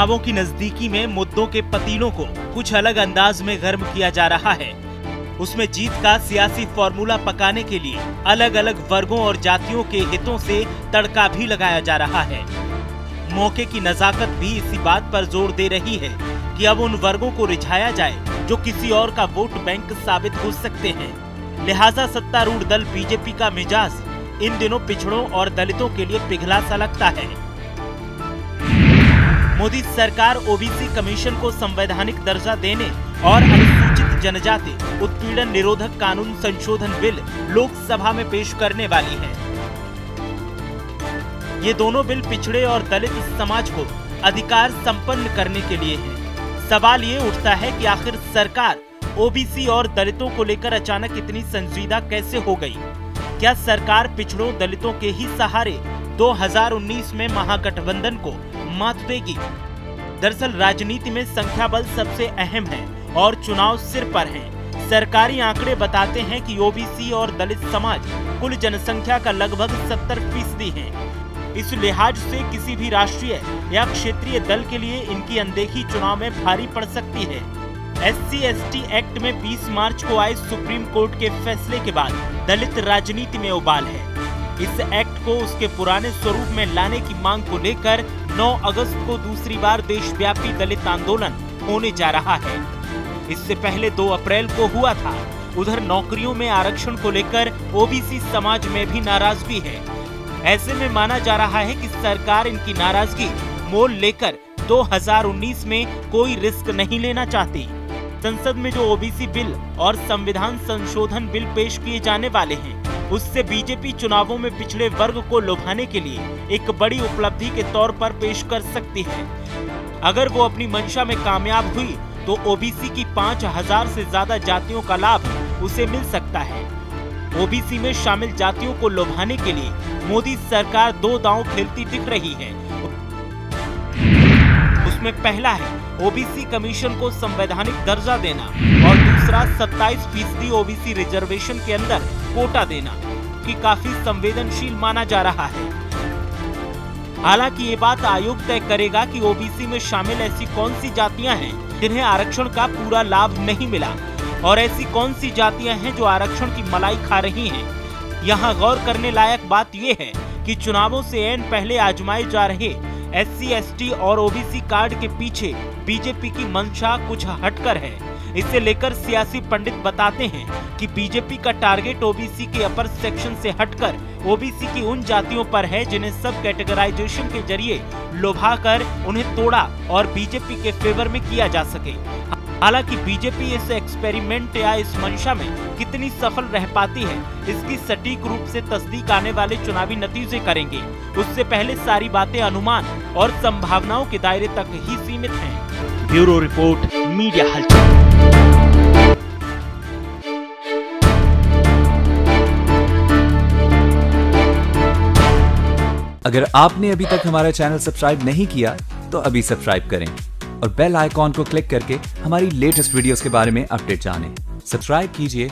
चुनावों की नजदीकी में मुद्दों के पतीलों को कुछ अलग अंदाज में गर्म किया जा रहा है। उसमें जीत का सियासी फॉर्मूला पकाने के लिए अलग अलग वर्गों और जातियों के हितों से तड़का भी लगाया जा रहा है। मौके की नजाकत भी इसी बात पर ज़ोर दे रही है कि अब उन वर्गों को रिझाया जाए जो किसी और का वोट बैंक साबित हो सकते हैं। लिहाजा सत्तारूढ़ दल बीजेपी का मिजाज इन दिनों पिछड़ों और दलितों के लिए पिघला सा लगता है। मोदी सरकार ओबीसी कमीशन को संवैधानिक दर्जा देने और अनुसूचित जनजाति उत्पीड़न निरोधक कानून संशोधन बिल लोकसभा में पेश करने वाली है ये दोनों बिल पिछड़े और दलित समाज को अधिकार संपन्न करने के लिए है सवाल ये उठता है कि आखिर सरकार ओबीसी और दलितों को लेकर अचानक इतनी संजीदा कैसे हो गई? क्या सरकार पिछड़ों दलितों के ही सहारे 2019 में महागठबंधन को मात देगी। दरअसल राजनीति में संख्या बल सबसे अहम है और चुनाव सिर पर है। सरकारी आंकड़े बताते हैं कि ओबीसी और दलित समाज कुल जनसंख्या का लगभग 70 फ़ीसदी है। इस लिहाज से किसी भी राष्ट्रीय या क्षेत्रीय दल के लिए इनकी अनदेखी चुनाव में भारी पड़ सकती है। एस सी एक्ट में 20 मार्च को आए सुप्रीम कोर्ट के फैसले के बाद दलित राजनीति में उबाल है। इस एक्ट को उसके पुराने स्वरूप में लाने की मांग को लेकर 9 अगस्त को दूसरी बार देशव्यापी दलित आंदोलन होने जा रहा है। इससे पहले 2 अप्रैल को हुआ था। उधर नौकरियों में आरक्षण को लेकर ओबीसी समाज में भी नाराज़गी है। ऐसे में माना जा रहा है कि सरकार इनकी नाराज़गी मोल लेकर 2019 में कोई रिस्क नहीं लेना चाहती। संसद में जो ओबीसी बिल और संविधान संशोधन बिल पेश किए जाने वाले हैं उससे बीजेपी चुनावों में पिछड़े वर्ग को लुभाने के लिए एक बड़ी उपलब्धि के तौर पर पेश कर सकती है। अगर वो अपनी मंशा में कामयाब हुई तो ओबीसी की पाँच हज़ार से ज़्यादा जातियों का लाभ उसे मिल सकता है। ओबीसी में शामिल जातियों को लुभाने के लिए मोदी सरकार दो दांव खेलती दिख रही है। उसमें पहला है ओबीसी कमीशन को संवैधानिक दर्जा देना और दूसरा 27 फ़ीसदी ओबीसी रिजर्वेशन के अंदर कोटा देना, की काफ़ी संवेदनशील माना जा रहा है। हालाँकि ये बात आयोग तय करेगा कि ओबीसी में शामिल ऐसी कौन सी जातियाँ हैं जिन्हें आरक्षण का पूरा लाभ नहीं मिला और ऐसी कौन सी जातियाँ हैं जो आरक्षण की मलाई खा रही हैं। यहाँ गौर करने लायक बात यह है कि चुनावों से एन पहले आजमाए जा रहे एस सी और ओबीसी कार्ड के पीछे बीजेपी की मंशा कुछ हटकर है। इसे लेकर सियासी पंडित बताते हैं कि बीजेपी का टारगेट ओबीसी के अपर सेक्शन से हटकर ओबीसी की उन जातियों पर है जिन्हें सब कैटेगराइजेशन के ज़रिए लोभा कर उन्हें तोड़ा और बीजेपी के फेवर में किया जा सके। हालाँकि बीजेपी इस एक्सपेरिमेंट या इस मंशा में कितनी सफल रह पाती है, इसकी सटीक रूप से तस्दीक आने वाले चुनावी नतीजे करेंगे। उससे पहले सारी बातें अनुमान और संभावनाओं के दायरे तक ही सीमित हैं। ब्यूरो रिपोर्ट, मीडिया हलचल। अगर आपने अभी तक हमारा चैनल सब्सक्राइब नहीं किया तो अभी सब्सक्राइब करें। और बेल आइकॉन को क्लिक करके हमारी लेटेस्ट वीडियोस के बारे में अपडेट जानें। सब्सक्राइब कीजिए